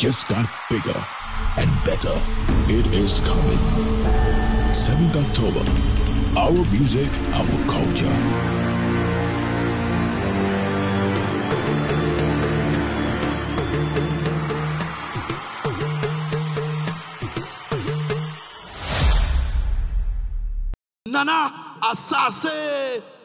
just got bigger and better. It is coming. 7th October. Our music, our culture. Nana Asaase.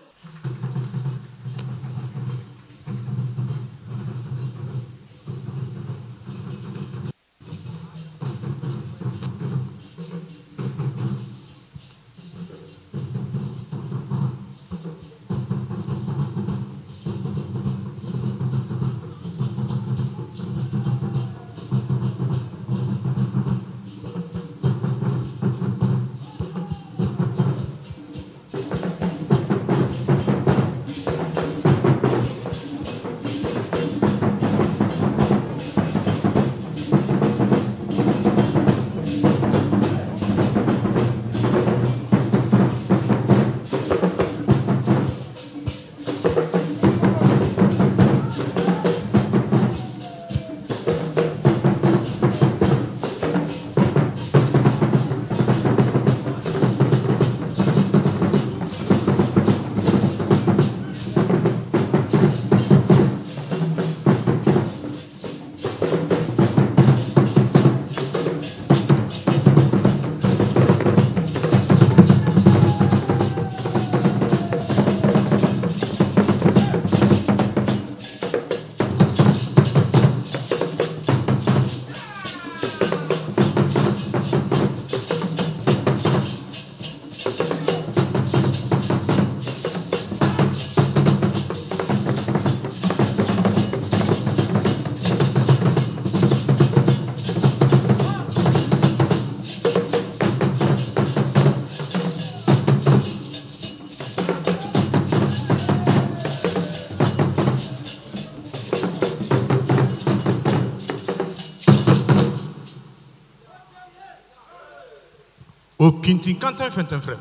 Okintinkantan fɛntɛnfrɛm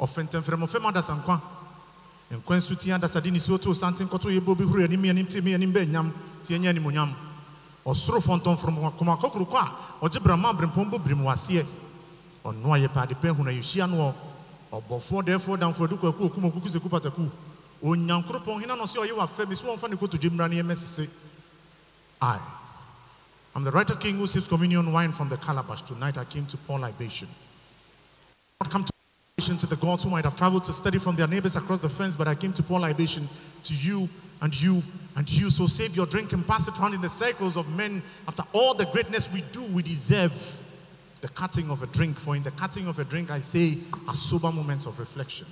ɔfɛntɛnfrɛm ɔfɛm adasankwa nkwa nso ti adasade ne si otu santen kɔtɔ yɛ bobi huru anim anim te anim bɛ nyam tie nyɛ animonyam ɔsoro fɔntɔnfrɛm kɔma kɔkoro kɔ a ɔgye brama brempɔn bɔ birim waseɛ ɔno a yɛpɛ ade pɛ hunu ayɛhyia no ɔbɔfoɔ dɛɛfoɔ damfoɔ adu kwaku okum okuku seku pataku. Onyankoropɔn hena no sɛ ɔyɛ wafɛ me so wɔmfa ne kotodwe mmra I'm the writer king who sips communion wine from the calabash. Tonight I came to pour libation. Not come to libation to the gods who might have traveled to study from their neighbors across the fence, but I came to pour libation to you and you and you. So save your drink and pass it around in the circles of men. After all the greatness we do, we deserve the cutting of a drink. For in the cutting of a drink, I say a sober moment of reflection.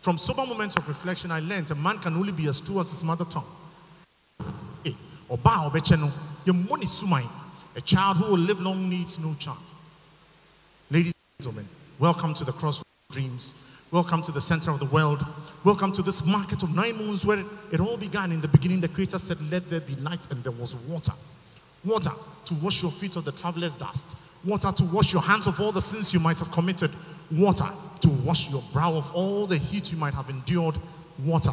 From sober moments of reflection, I learned a man can only be as true as his mother tongue. Eh, Oba obecheno, your money sumai. A child who will live long needs no child. Ladies and gentlemen, welcome to the crossroads dreams. Welcome to the center of the world. Welcome to this market of nine moons where it all began. In the beginning, the Creator said, Let there be light, and there was water. Water to wash your feet of the traveler's dust. Water to wash your hands of all the sins you might have committed. Water to wash your brow of all the heat you might have endured. Water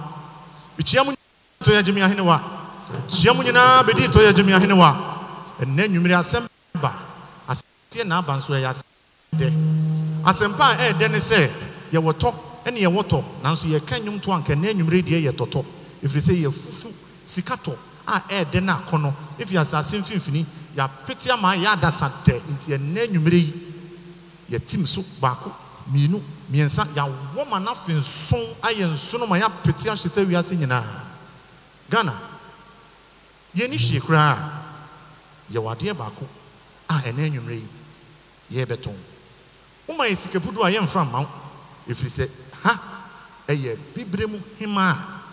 ekyia mu tɔ yɛ gyemi ahenewa kyia mu nyinaa bɛdi tɔ yɛ gyemi ahenewa ɛnɛ nwumire asɛm ba. Asɛm n'aba nso ɛyɛ asɛm dɛ. Asɛmpa a ɛɛdɛ ne sɛ yɛwɔ tɔ ɛne yɛwɔ tɔ nanso yɛka nnwom to anka ɛnɛ nwumire deɛ yɛ tɔtɔ ɛfiri sɛ yɛfufu sika tɔ a ɛɛdɛ no akɔ no ɛfiri asase mfimfini yɛapete ama yɛ adasa dɛ. Nti ɛnɛ nwumire yi yɛtim so baako mmienu mmiɛnsa yɛawɔ ma no afe nson ayɛ nso no ma yɛapete ahyeta wiase nyinaa. Ghana yɛni hwie koraa yɛwɔ adeɛ baako a ɛnɛ anwummerɛ yi yɛrebɛtɔn. Woma yɛ sikapudu a yɛmfa mma wo ɛfiri sɛ ha ɛyɛ bibire mu hema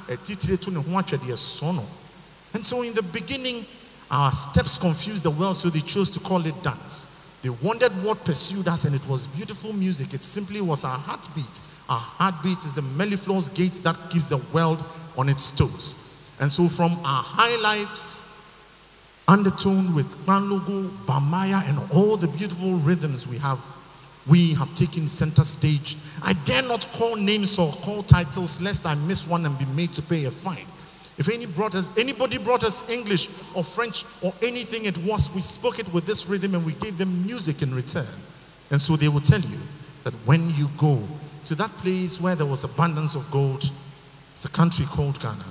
a atitire to ne ho atwɛdeɛ so and so in the beginning Our steps confused the world, so they chose to call it dance. They wondered what pursued us, and it was beautiful music. It simply was our heartbeat. Our heartbeat is the mellifluous gate that keeps the world on its toes. And so, from our high lives, undertone with Kpanlogo, Bamaya, and all the beautiful rhythms we have, we have taken center stage. I dare not call names or call titles lest I miss one and be made to pay a fine. If any brought us, anybody brought us English or French or anything it was, we spoke it with this rhythm and we gave them music in return. And so they will tell you that when you go to that place where there was abundance of gold, it's a country called Ghana.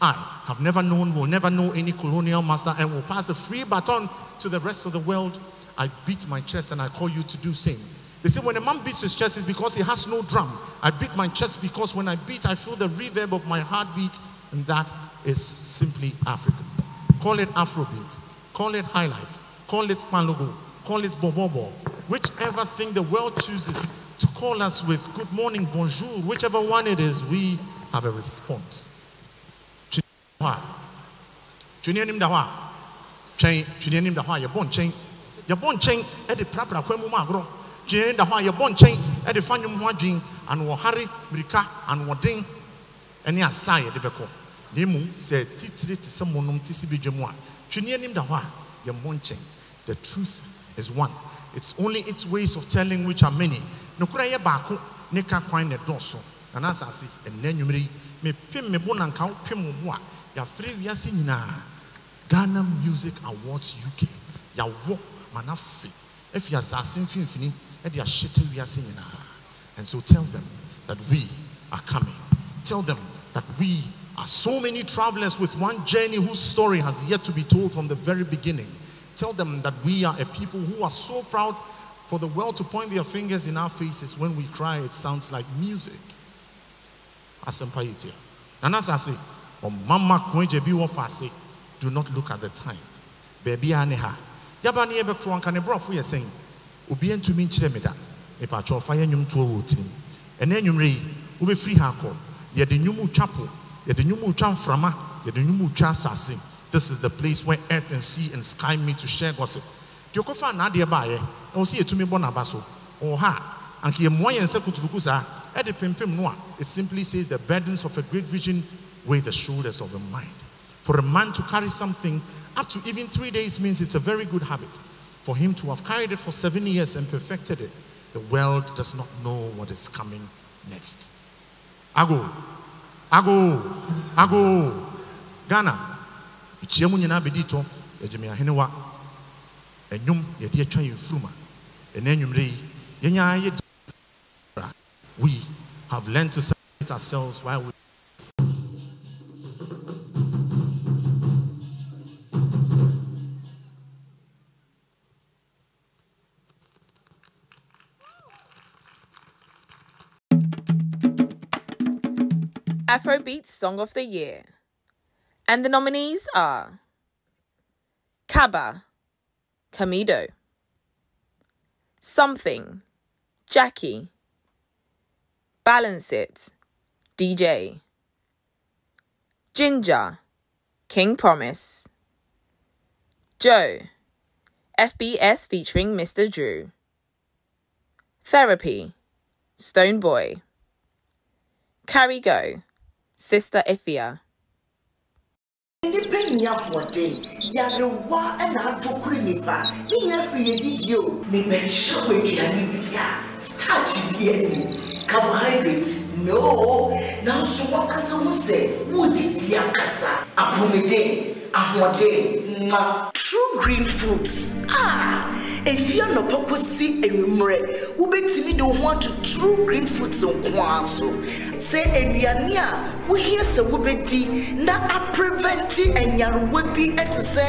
I have never known, will never know any colonial master, and will pass a free baton to the rest of the world. I beat my chest and I call you to do same. They say when a man beats his chest, it's because he has no drum. I beat my chest because when I beat, I feel the reverb of my heartbeat that is simply African. Call it Afrobeat, call it High Life, call it Malogo, call it Bobobo, whichever thing the world chooses to call us with good morning, bonjour, whichever one it is, we have a response. twene anim da hɔ a twɛn anim da hɔ a yɛbɔ nkyɛn yɛbɔ nkyɛn de prapra kwan mu mu agorɔ twene anim da hɔ a yɛbɔ nkyɛn de fa nnwom ho adwen anoɔhare mmirika anoɔden ne asa a yɛde na emu sɛ titire te sɛ mɔnom te si bedwa mu a twene anim da hɔ a yɛmmɔ nkyɛn. The truth is one. It's only its ways of telling which are many. Nokora yɛ baako ne ka kwan na ɛdɔɔso. Na n'asase ɛnna nnwumire yi. Mepem me bo na nka wopem wo bo a yɛafrɛ wiase nyinaa ghana music awards uk yɛawɔ ma no afe afi asase mfimfini de ahyete wiase nyinaa. And so tell them that we are coming. Tell them that we are so many travelers with one journey whose story has yet to be told from the very beginning. Tell them that we are a people who are so proud for the world to point their fingers in our faces when we cry. It sounds like music. Asempayitia. And as I say, oh mama kwenje do not look at the time. Baby aneha. Yaba ni ebe kro anka ne brofo saying, obi entumi nkyere me da. Me pa cho fa ye nwum to wo. Ene nwumre yi, free ha nnwom twa po this is the place where earth and sea and sky meet to share gossip. Deɛ ɔkɔfa n'adeɛ baayɛ na ɔsi yɛtumi bɔ n'aba so. Ɔwɔ ha anka yɛmmoa yɛn nsa kuturuku saa. Pimpim a it simply says the burdens of a great vision weigh the shoulders of a mind. For a man to carry something up to even three days means it's a very good habit. For him to have carried it for seven years and perfected it the world does not know what is coming next. Ago. Ago ago. Ghana mekyia mu nyinaa bɛdi tɔ yɛgye me ahenewa ɛnwom yɛde atwa yɛn furuma ɛnɛ anwummerɛ yi yɛnyaa have learned to separate ourselves while we Afrobeat Song of the Year. And the nominees are Kaba, Camidoh, Something, Jackie, Balance It, DJ, Ginger, King Promise, Joe, FBS featuring Mr. Drew, Therapy, Stonebwoy, Carry Go, Sister Ifia. nipa nni ahoɔden. Yarewa ɛna adwokore nipa ne nyɛ firi yɛdidie o. Mebɛkyerɛ wɔ aduane bi a starch bi ani carbohydrate no. Nanso wakasa ho sɛ wodidi akasa. Apomeden ahoɔden mma. True green foods a ɛfi anɔpa kɔsi anwummerɛ wobɛtumi de wo ho ato true green foods nkoa so sɛ aduane a wohia sɛ wobɛdi na apreventi anyarewa bi ɛte sɛ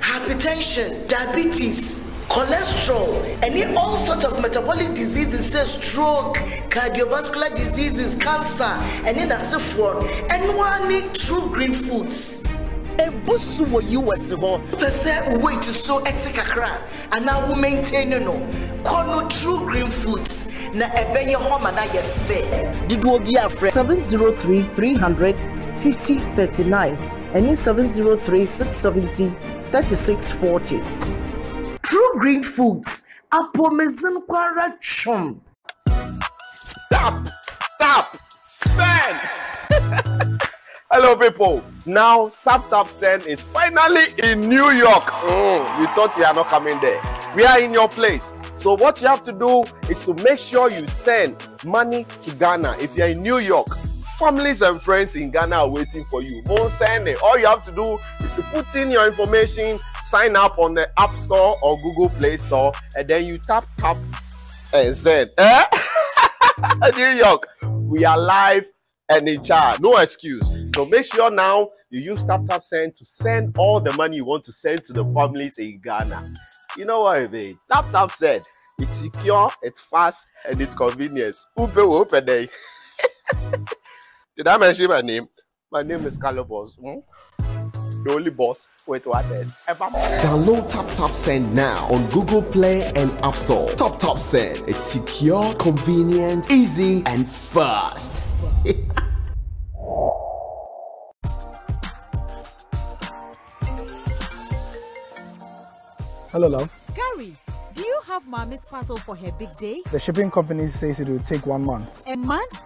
hypertension diabetes cholesterol ɛne all sorts of metabolic diseases sɛ stroke cardiovascular diseases cancer ɛne n'asefoɔ ɛnoa ne true green foods ebu so wɔ us hɔ pɛ sɛ wo weight so ɛte kakra anaa wo maintain no kɔ no true green foods na ɛbɛyɛ hɔ ma na yɛ fɛ dodoɔ bi afrɛ 703 300 50 39 ɛne 703 670 3640. True Green Foods, apomezin kwara chum. Tap, tap, spend. Hello, people. Now, Tap Tap Send is finally in New York. Mm, you thought we are not coming there. We are in your place. So, what you have to do is to make sure you send money to Ghana. If you're in New York, families and friends in Ghana are waiting for you. Won't send it. All you have to do is to put in your information, sign up on the App Store or Google Play Store, and then you tap, tap, and send. Eh? New York, we are live and in charge. No excuse. So make sure now you use Tap Tap Send to send all the money you want to send to the families in Ghana. You know what I mean? Tap Tap Send. It's secure, it's fast, and it's convenient. Upe open day. Did I mention my name? My name is Carlo Boss. Hmm? The only boss. Wait, what then? Evermore. Download Tap Tap Send now on Google Play and App Store. Tap Tap Send. It's secure, convenient, easy, and fast. Hello, love. Gary, do you have mommy's parcel for her big day? The shipping company says it will take one month. A month?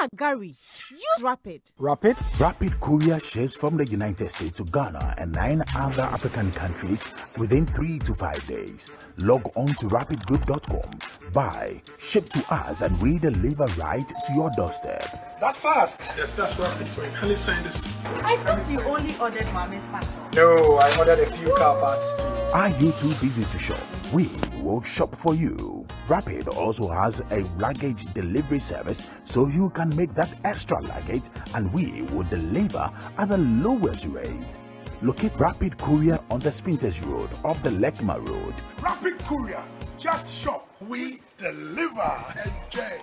Ah, Gary, use Rapid. Rapid? Rapid courier ships from the United States to Ghana and nine other African countries within three to five days. Log on to rapidgroup.com, buy, ship to us, and we deliver right to your doorstep. That fast? Yes, that's rapid for him. Helly sign this. I thought you only ordered mommy's parcel. No, I ordered a few car parts too. Are you too busy to shop? We will shop for you. Rapid also has a luggage delivery service so you can make that extra luggage and we will deliver at the lowest rate. Locate Rapid Courier on the Spintex Road off the Lekma Road. Rapid Courier. Just shop. We deliver. Enjoy.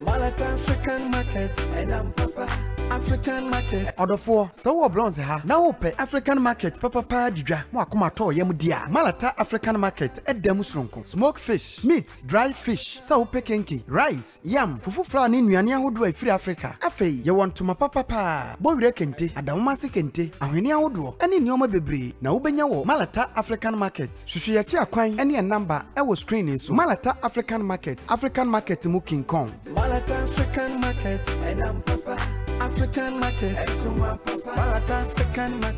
Malata African market, and I'm Papa. African market. Sɛ wowɔ blɔns ha. Na wopɛ African market papapaa di dwa ma akoma atɔ yam di a Malata African market ɛda mu soronko smoke fish meat dry fish. Sɛ wopɛ kenke rice yam fufu flour ne nnuane ahodoɔ a ɛfiri Africa afei yɛwɔ ntoma papapaa bɔwerɛ kente adamomase kente ahwene ahodoɔ ɛne nneɔma bebree. Na wobɛnya wɔ Malata African market. Hwehwɛ yɛkyi akwan ɛne ɛ namba ɛwɔ screen yi so Malata African market African market mu king kong. Malata African market, I'm Papa. African market, Malata African market.